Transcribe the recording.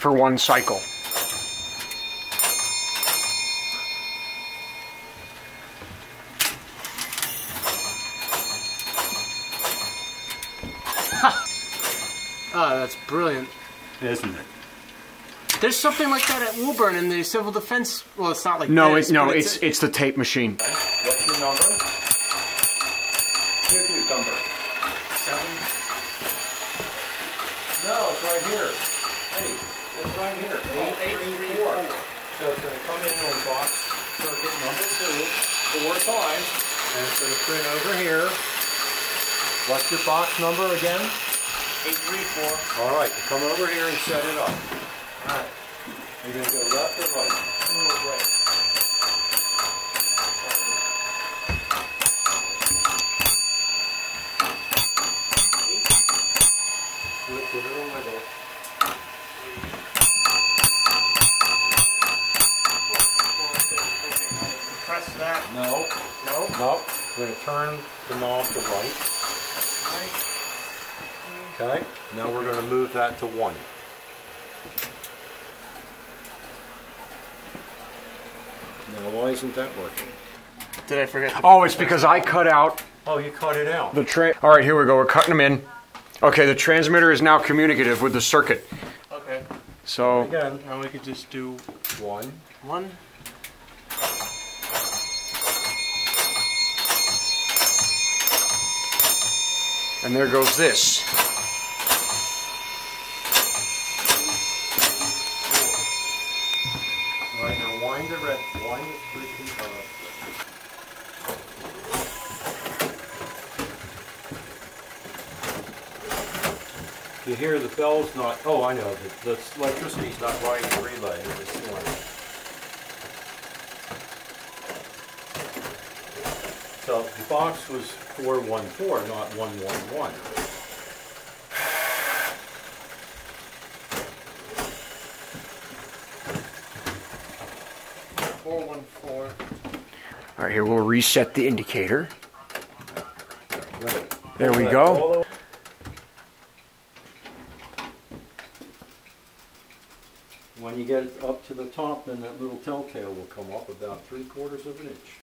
for one cycle. Ah, that's brilliant. Isn't it? There's something like that at Woburn in the civil defense. Well, it's not like No, this, it, no, but it's it's the tape machine. What's your number? Here, cucumber. seven. No, it's right here. Hey, it's right here. Eight, three, four. So it's gonna come in on box circuit number two, four times, and it's gonna print over here. What's your box number again? Eight three four. All right, come over here and set it up. All right. You're gonna go left or right? Oh, right. Put it on my door. Press that. No, No. no. We're gonna turn the knob to right. Okay. Now we're gonna move that to one. Now why isn't that working? Did I forget? Oh, it's because I cut out Oh, you cut it out. the tra All right, here we go. We're cutting them in. Okay, the transmitter is now communicative with the circuit. Okay. So Again, Now we could just do one. one. And there goes this. Right, now wind the red, wind You hear the bell's not, oh, I know, the, the electricity's not relay in this one. So the box was four one four, not one one one. Four one four. All right, here we'll reset the indicator. There we go. When you get it up to the top, then that little telltale will come up about three quarters of an inch.